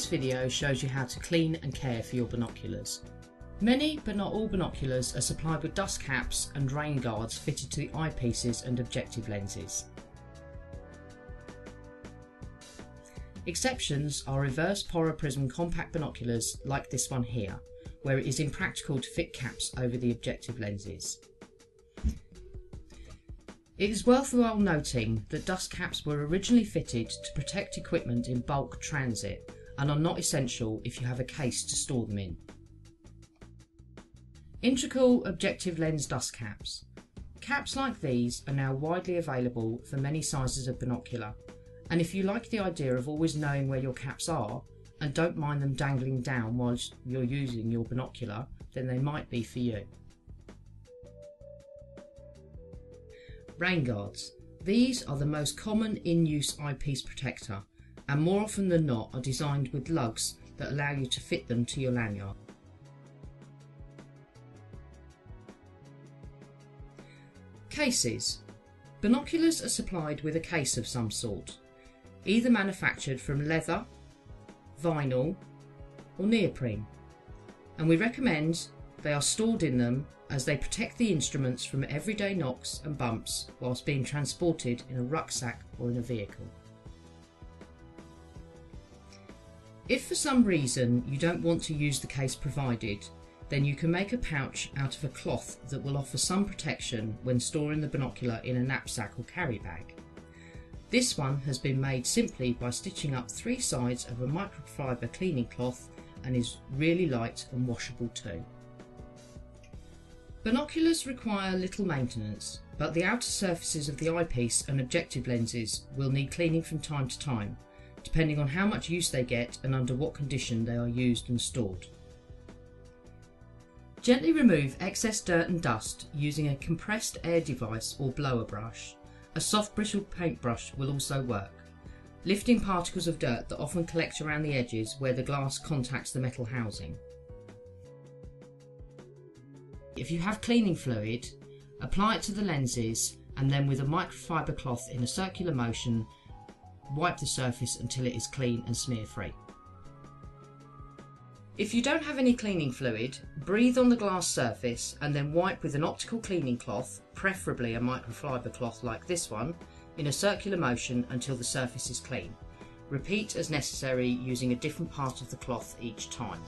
video shows you how to clean and care for your binoculars. Many, but not all binoculars are supplied with dust caps and rain guards fitted to the eyepieces and objective lenses. Exceptions are reverse Porro-Prism compact binoculars like this one here, where it is impractical to fit caps over the objective lenses. It is worthwhile noting that dust caps were originally fitted to protect equipment in bulk transit and are not essential if you have a case to store them in. Integral objective lens dust caps. Caps like these are now widely available for many sizes of binocular and if you like the idea of always knowing where your caps are and don't mind them dangling down whilst you're using your binocular then they might be for you. Rain guards. These are the most common in-use eyepiece protector and more often than not are designed with lugs that allow you to fit them to your lanyard. Cases. Binoculars are supplied with a case of some sort, either manufactured from leather, vinyl or neoprene and we recommend they are stored in them as they protect the instruments from everyday knocks and bumps whilst being transported in a rucksack or in a vehicle. If for some reason you don't want to use the case provided, then you can make a pouch out of a cloth that will offer some protection when storing the binocular in a knapsack or carry bag. This one has been made simply by stitching up three sides of a microfiber cleaning cloth and is really light and washable too. Binoculars require little maintenance, but the outer surfaces of the eyepiece and objective lenses will need cleaning from time to time, depending on how much use they get and under what condition they are used and stored. Gently remove excess dirt and dust using a compressed air device or blower brush. A soft bristle paintbrush will also work, lifting particles of dirt that often collect around the edges where the glass contacts the metal housing. If you have cleaning fluid, apply it to the lenses and then with a microfiber cloth in a circular motion, wipe the surface until it is clean and smear free. If you don't have any cleaning fluid, breathe on the glass surface and then wipe with an optical cleaning cloth, preferably a microfiber cloth like this one, in a circular motion until the surface is clean. Repeat as necessary using a different part of the cloth each time.